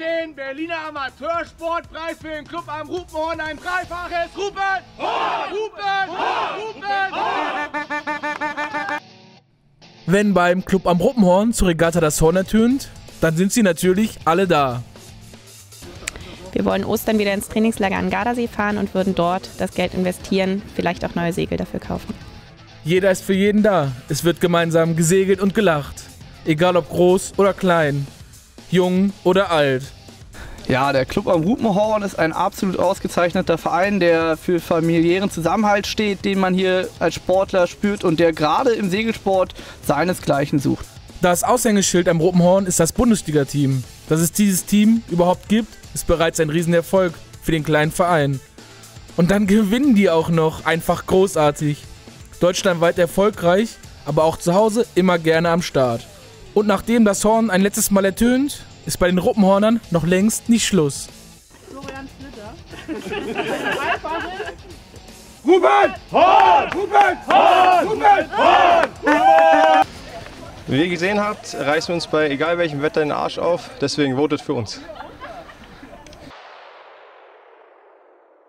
den Berliner Amateursportpreis für den Club am Rupenhorn ein dreifaches Rupen! Horn! Rupen! Horn! Rupen! Wenn beim Club am Ruppenhorn zur Regatta das Horn ertönt, dann sind sie natürlich alle da. Wir wollen Ostern wieder ins Trainingslager an Gardasee fahren und würden dort das Geld investieren, vielleicht auch neue Segel dafür kaufen. Jeder ist für jeden da. Es wird gemeinsam gesegelt und gelacht. Egal ob groß oder klein, jung oder alt. Ja, der Club am Rupenhorn ist ein absolut ausgezeichneter Verein, der für familiären Zusammenhalt steht, den man hier als Sportler spürt und der gerade im Segelsport seinesgleichen sucht. Das Aushängeschild am Ruppenhorn ist das Bundesliga-Team. Dass es dieses Team überhaupt gibt, ist bereits ein Riesenerfolg für den kleinen Verein. Und dann gewinnen die auch noch, einfach großartig. Deutschlandweit erfolgreich, aber auch zu Hause immer gerne am Start. Und nachdem das Horn ein letztes Mal ertönt, ist bei den Ruppenhornern noch längst nicht Schluss. Florian Splitter. Rupen! Horn! Rupen! Horn! Rupen! Horn! Wie ihr gesehen habt, reißen wir uns bei egal welchem Wetter den Arsch auf. Deswegen votet für uns.